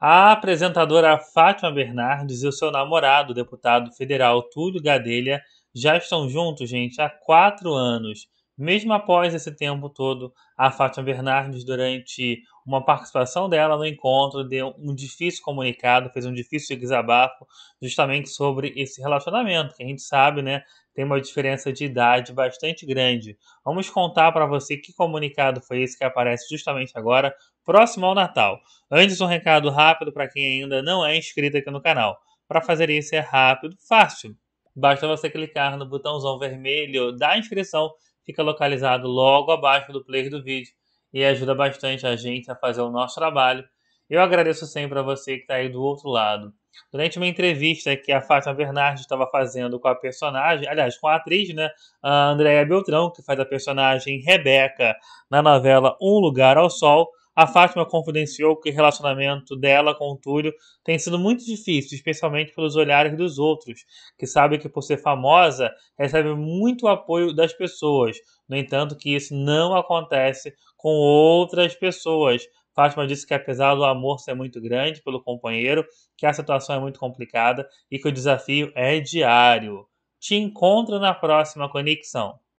A apresentadora Fátima Bernardes e o seu namorado, deputado federal Túlio Gadelha, já estão juntos, gente, há quatro anos. Mesmo após esse tempo todo, a Fátima Bernardes, durante uma participação dela no encontro, deu um difícil comunicado, fez um difícil desabafo justamente sobre esse relacionamento, que a gente sabe, né, tem uma diferença de idade bastante grande. Vamos contar para você que comunicado foi esse que aparece justamente agora, próximo ao Natal. Antes, um recado rápido para quem ainda não é inscrito aqui no canal. Para fazer isso é rápido, fácil. Basta você clicar no botãozão vermelho da inscrição, fica localizado logo abaixo do player do vídeo e ajuda bastante a gente a fazer o nosso trabalho. Eu agradeço sempre a você que está aí do outro lado. Durante uma entrevista que a Fátima Bernardes estava fazendo com a personagem, aliás, com a atriz, né, a Andréa Beltrão, que faz a personagem Rebeca na novela Um Lugar ao Sol, a Fátima confidenciou que o relacionamento dela com o Túlio tem sido muito difícil, especialmente pelos olhares dos outros, que sabem que por ser famosa recebe muito apoio das pessoas. No entanto, que isso não acontece com outras pessoas, Fátima disse que apesar do amor ser muito grande pelo companheiro, que a situação é muito complicada e que o desafio é diário. Te encontro na próxima conexão.